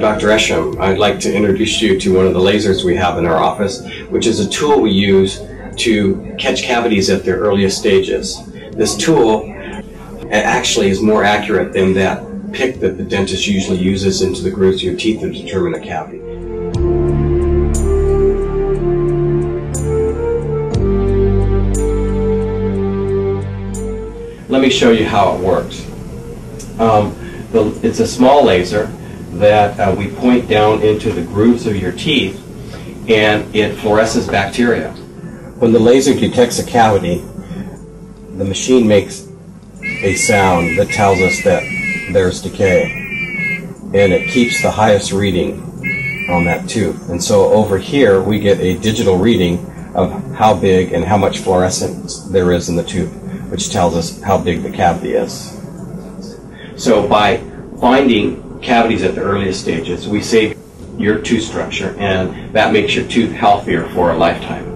Dr. Eshom. I'd like to introduce you to one of the lasers we have in our office, which is a tool we use to catch cavities at their earliest stages. This tool actually is more accurate than that pick that the dentist usually uses into the grooves of your teeth to determine a cavity. Let me show you how it works. Um, the, it's a small laser that uh, we point down into the grooves of your teeth and it fluoresces bacteria. When the laser detects a cavity, the machine makes a sound that tells us that there's decay and it keeps the highest reading on that tooth. And so over here we get a digital reading of how big and how much fluorescence there is in the tooth which tells us how big the cavity is. So by finding cavities at the earliest stages, we save your tooth structure, and that makes your tooth healthier for a lifetime.